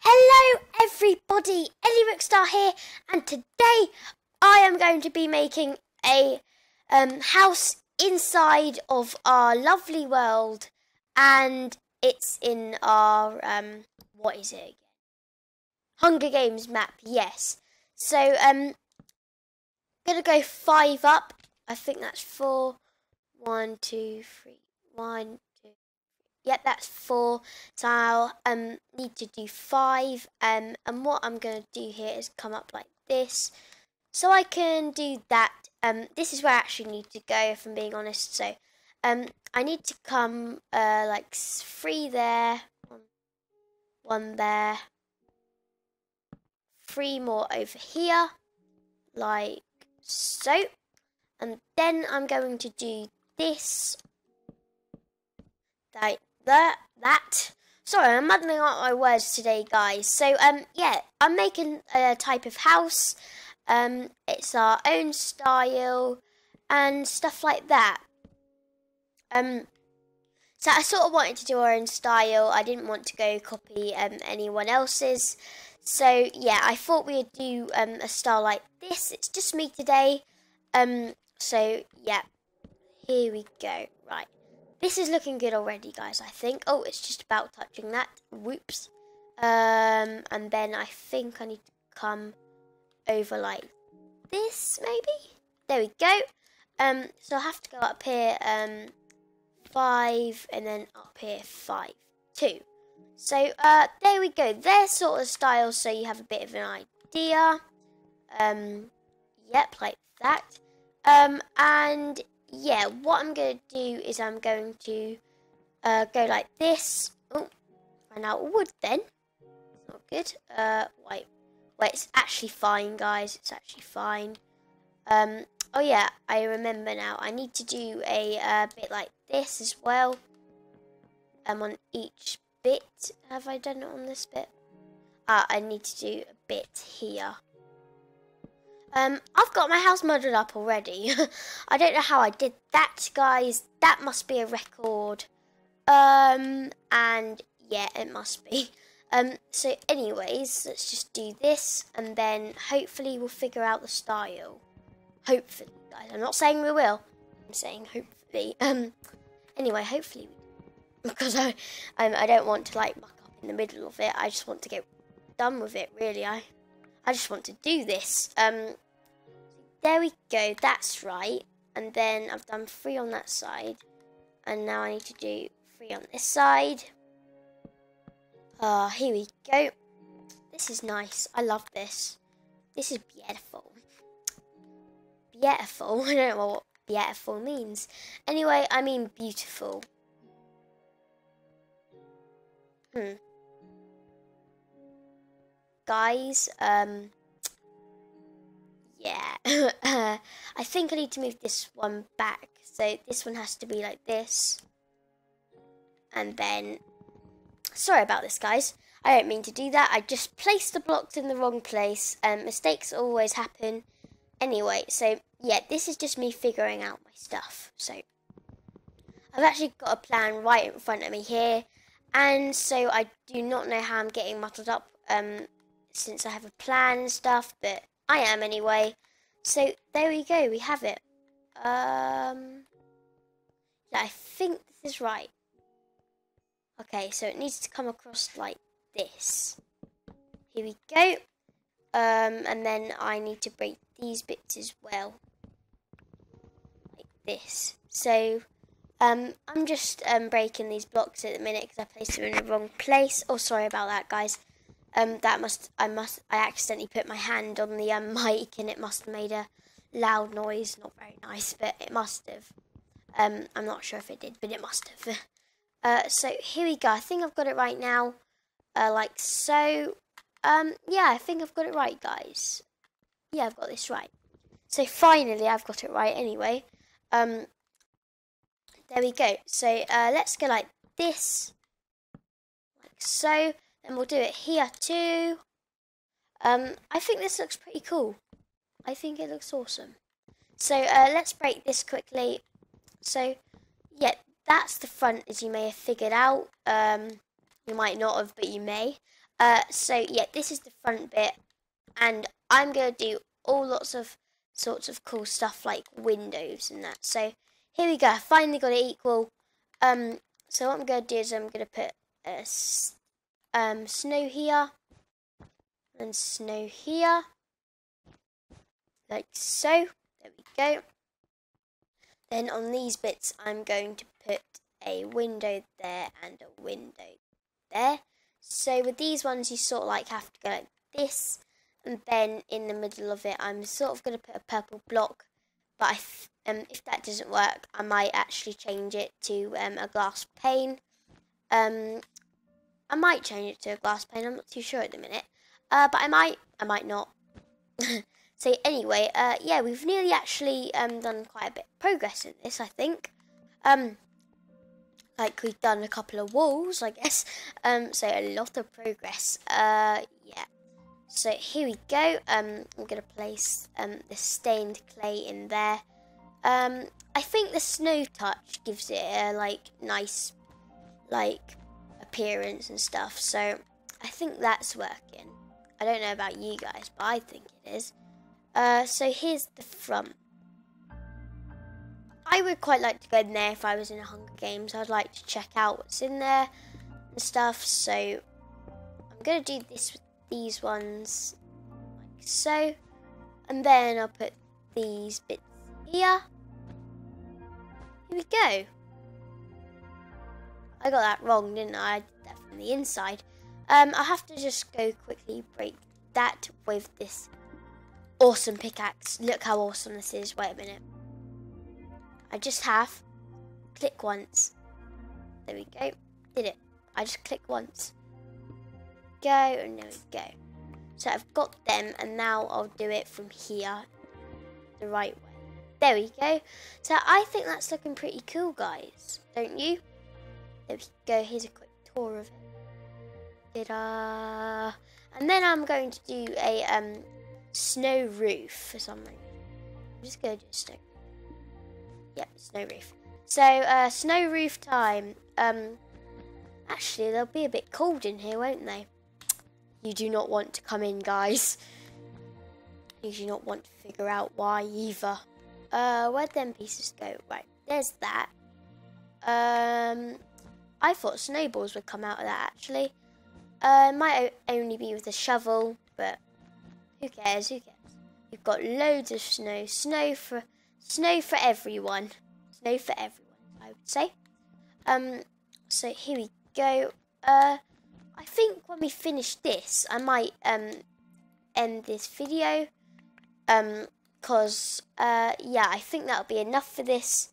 Hello everybody, Ellie Rookstar here, and today I am going to be making a um, house inside of our lovely world, and it's in our um, what is it again? Hunger Games map, yes. So um, gonna go five up. I think that's four. One, two, three. One, Yep, that's four. So I'll um, need to do five. Um, and what I'm going to do here is come up like this. So I can do that. Um, this is where I actually need to go, if I'm being honest. So um, I need to come uh, like three there, one, one there, three more over here, like so. And then I'm going to do this like that that. Sorry i'm muddling up my words today guys. So um yeah i'm making a type of house. Um it's our own style and stuff like that. Um so i sort of wanted to do our own style. I didn't want to go copy um anyone else's. So yeah i thought we'd do um a style like this. It's just me today. Um so yeah here we go this is looking good already, guys, I think. Oh, it's just about touching that. Whoops. Um, and then I think I need to come over like this, maybe? There we go. Um, so I have to go up here, um, five, and then up here, five, two. So, uh, there we go. There's sort of style, so you have a bit of an idea. Um, yep, like that. Um, and yeah, what I'm going to do is I'm going to uh, go like this. Oh, ran out of wood then. It's not good. Uh, wait, wait, it's actually fine, guys. It's actually fine. Um, oh yeah, I remember now. I need to do a uh, bit like this as well. Um, on each bit. Have I done it on this bit? Ah, I need to do a bit here. Um, I've got my house muddled up already. I don't know how I did that, guys. That must be a record. Um, and yeah, it must be. Um, so anyways, let's just do this, and then hopefully we'll figure out the style. Hopefully, guys. I'm not saying we will. I'm saying hopefully. Um, anyway, hopefully, because I, um, I don't want to like muck up in the middle of it. I just want to get done with it. Really, I, I just want to do this. Um, there we go, that's right. And then I've done three on that side. And now I need to do three on this side. Ah, here we go. This is nice. I love this. This is beautiful. Beautiful. I don't know what beautiful means. Anyway, I mean beautiful. Hmm. Guys, um, yeah. I think I need to move this one back. So this one has to be like this. And then, sorry about this, guys. I don't mean to do that. I just placed the blocks in the wrong place. Um, mistakes always happen. Anyway, so yeah, this is just me figuring out my stuff. So I've actually got a plan right in front of me here. And so I do not know how I'm getting muddled up um, since I have a plan and stuff, but I am anyway. So there we go, we have it. Um, I think this is right. Okay, so it needs to come across like this. Here we go. Um, and then I need to break these bits as well. Like this. So, um, I'm just um, breaking these blocks at the minute because I placed them in the wrong place. Oh, sorry about that, guys. Um, that must I must I accidentally put my hand on the um, mic and it must have made a loud noise. Not very nice, but it must have. Um, I'm not sure if it did, but it must have. Uh, so here we go. I think I've got it right now. Uh, like so. Um, yeah, I think I've got it right, guys. Yeah, I've got this right. So finally, I've got it right. Anyway, um, there we go. So uh, let's go like this, like so. And we'll do it here too. Um, I think this looks pretty cool. I think it looks awesome. So uh, let's break this quickly. So, yeah, that's the front, as you may have figured out. Um, you might not have, but you may. Uh, so yeah, this is the front bit, and I'm gonna do all lots of sorts of cool stuff like windows and that. So here we go. I finally got it equal. Um, so what I'm gonna do is I'm gonna put a um snow here and snow here, like so. There we go. Then on these bits, I'm going to put a window there and a window there. So with these ones, you sort of like have to go like this, and then in the middle of it, I'm sort of going to put a purple block. But um, if that doesn't work, I might actually change it to um, a glass pane. Um, I might change it to a glass pane. I'm not too sure at the minute, uh, but I might. I might not. so anyway, uh, yeah, we've nearly actually um, done quite a bit of progress in this. I think. Um, like we've done a couple of walls, I guess. Um, so a lot of progress. Uh, yeah. So here we go. Um, I'm gonna place um the stained clay in there. Um, I think the snow touch gives it a like nice, like appearance and stuff. So I think that's working. I don't know about you guys, but I think it is. Uh, so here's the front. I would quite like to go in there if I was in a Hunger Games. I'd like to check out what's in there and stuff. So I'm going to do this with these ones like so. And then I'll put these bits here. Here we go. I got that wrong, didn't I? I did that from the inside. Um, I'll have to just go quickly break that with this awesome pickaxe. Look how awesome this is. Wait a minute. I just have. Click once. There we go. Did it. I just click once. Go, and there we go. So I've got them, and now I'll do it from here the right way. There we go. So I think that's looking pretty cool, guys. Don't you? There we go. Here's a quick tour of it. Ta-da! And then I'm going to do a um, snow roof for something. I'm just going to do snow Yep, snow roof. So, uh, snow roof time. Um, actually, they'll be a bit cold in here, won't they? You do not want to come in, guys. You do not want to figure out why either. Uh, where'd them pieces go? Right, there's that. Um, I thought snowballs would come out of that, actually. Uh, might only be with a shovel, but who cares, who cares? We've got loads of snow. Snow for Snow for everyone. Snow for everyone, I would say. Um, so here we go. Uh, I think when we finish this, I might um end this video. Um, cause uh, yeah, I think that'll be enough for this.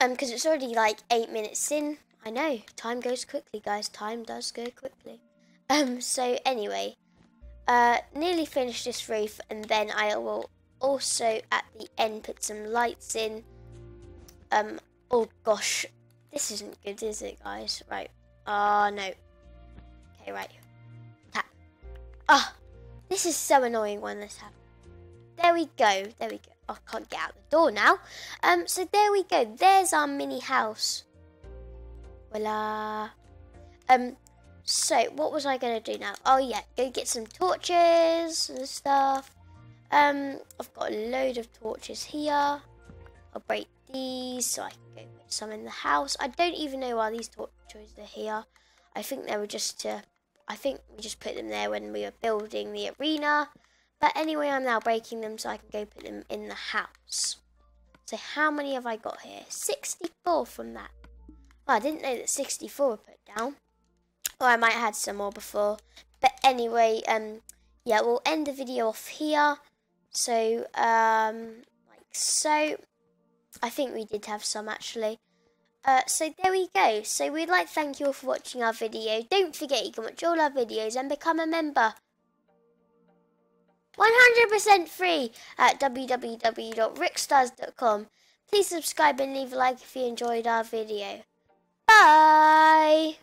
Um, because it's already like eight minutes in. I know time goes quickly, guys. Time does go quickly. Um, so anyway, uh, nearly finished this roof, and then I will also at the end put some lights in. Um, oh gosh, this isn't good, is it, guys? Right. Ah, uh, no. Okay, right. Tap. Ah, oh, this is so annoying when this happens. There we go. There we go. I can't get out the door now. Um, so there we go. There's our mini house. Voila. Um, so what was I gonna do now? Oh yeah, go get some torches and stuff. Um, I've got a load of torches here. I'll break these so I can go put some in the house. I don't even know why these torches are here. I think they were just to, I think we just put them there when we were building the arena. But anyway, I'm now breaking them so I can go put them in the house. So how many have I got here? 64 from that. Well, I didn't know that 64 were put down. Or I might have had some more before. But anyway, um, yeah, we'll end the video off here. So, um, like so. I think we did have some actually. Uh, so there we go. So we'd like to thank you all for watching our video. Don't forget you can watch all our videos and become a member. 100% free at www.rookstars.com. Please subscribe and leave a like if you enjoyed our video. Bye!